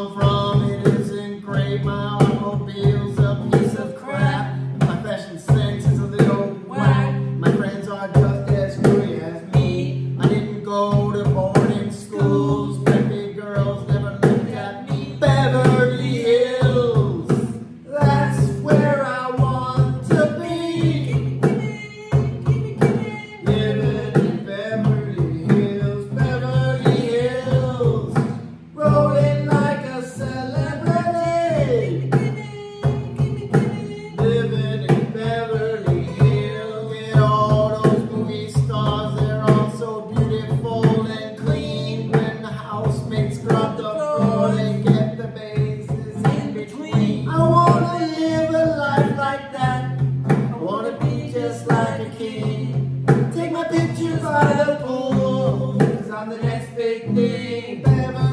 come from, it isn't great. My automobile's a piece of crap. My fashion sense is a little whack. My friends are just as good life like that. I wanna be just like a king. Take my pictures by the pool, cause I'm the next big thing. Beverly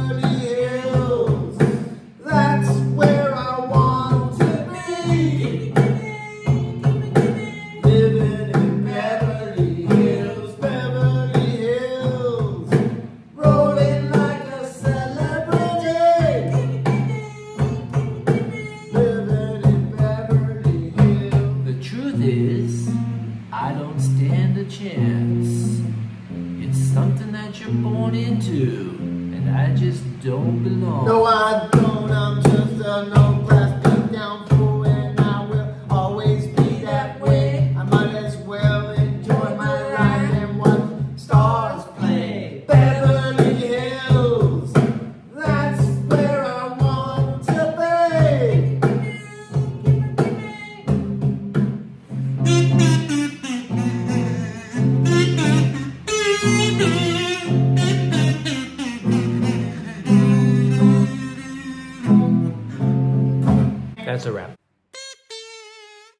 truth is, I don't stand a chance. It's something that you're born into, and I just don't belong. No, I That's a wrap.